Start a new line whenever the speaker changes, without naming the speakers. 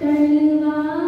तलवार